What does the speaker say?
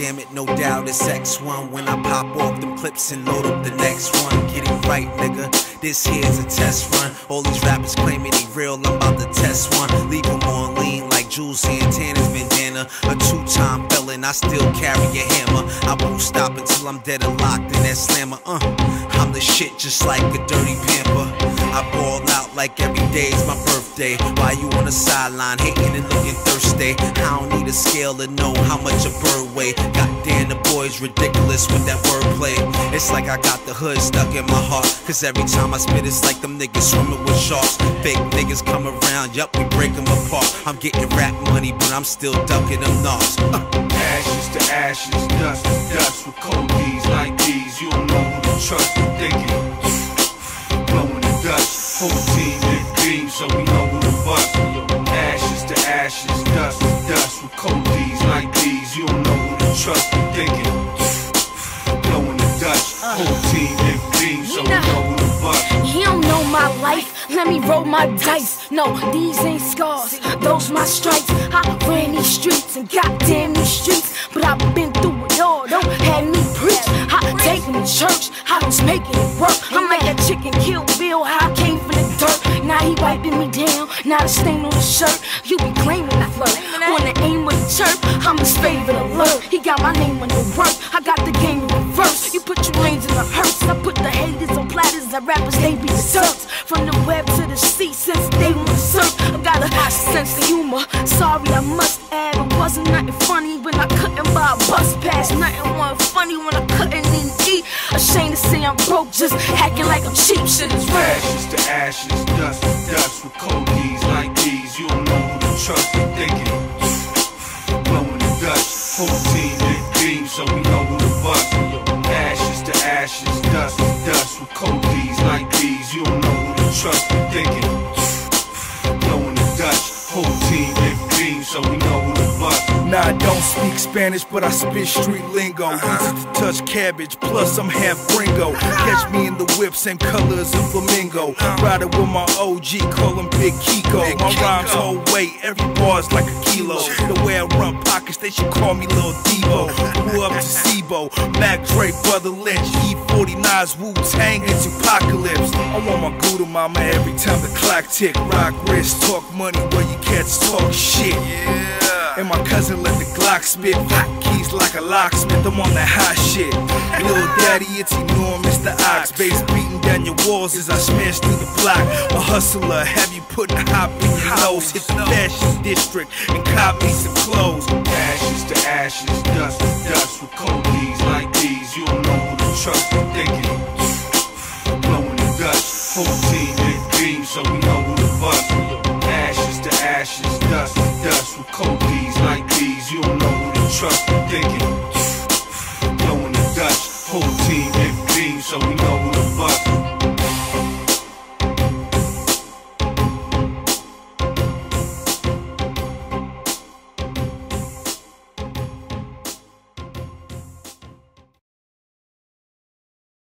damn it, no doubt it's X1 when I pop off them clips and load up the next one. Get it right, nigga. This here's a test run. All these rappers claiming they real, I'm about to test one. Leave them on lean like Juelz Santana's bandana. A two time felon, I still carry a hammer. I won't stop until I'm dead and locked in that slammer. Uh, I'm the shit just like a dirty pamper. I ball out like every day's my birthday. Why you on the sideline hating and looking thirsty? I don't need a scale to know how much a bird weigh. Goddamn, the boy's ridiculous with that wordplay. It's like I got the hood stuck in my heart. Cause every time I spit, it's like them niggas swimming with sharks. Fake niggas come around, yup, we break them apart. I'm getting rap money, but I'm still ducking them knocks. Uh. Ashes to ashes, dust to dust with cold D's like these. You don't know who to trust thinking. Blowing the dust, whole team in green, so we know who to bust. Ashes to ashes, dust to dust with cold D's like these. You don't know who to trust life. Let me roll my dice. No, these ain't scars. Those my stripes. I ran these streets and goddamn these streets. But I've been through it all. Don't have me preach. I take me to church. I was making it work. I'm like that chicken kill Bill. How I came from the dirt. Now he wiping me down. Not a stain on the shirt. You be claiming I flirt. On the aim of the chirp. I'm his favorite alert. He got my name on the work. I got the game in reverse. You put your lanes in the hearse. I put the haters platters. Rappers, they be served. From the web to the sea since they to surf. I got a sense of humor. Sorry, I must add, it wasn't nothing funny when I couldn't buy a bus pass. Nothing was funny when I couldn't even eat. Ashamed to say I'm broke, just hacking like I'm cheap. Shit is real. Ashes to ashes, dust to dust with cold D's like these. You don't know who to trust and thinking. Blowing the dust, whole team green, so we know who trust and thinking. Blowing the dust, whole team in green, so we know who Nah, I don't speak Spanish, but I spit street lingo. Easy to touch cabbage, plus I'm half gringo. Catch me in the whip, same color as a flamingo. Riding with my OG, call him Big Kiko. My rhymes hold weight, every bar's like a kilo. The way I run pockets, they should call me Lil Devo. Grew up to C-Bo, Mac Dre, Brotha Lynch, E49's Wu Tang, it's apocalypse. I want my Gouda mama every time the clock tick. Rock wrist, talk money, where you cats talk shit. Yeah. And my cousin let the Glock spit hot keys like a locksmith. I'm on that hot shit. Little daddy, it's Enormus tha Ox bass beating down your walls as I smash through the block. A hustler, have you putting hop in your nose? Hit the fashion district and cop me some clothes. Ashes to ashes, dust to dust with cold D's like these. You don't know who to trust and thinking. Blowing the dust, whole team in green, so we know who and thinking. Blowing the dust, whole team green, so we know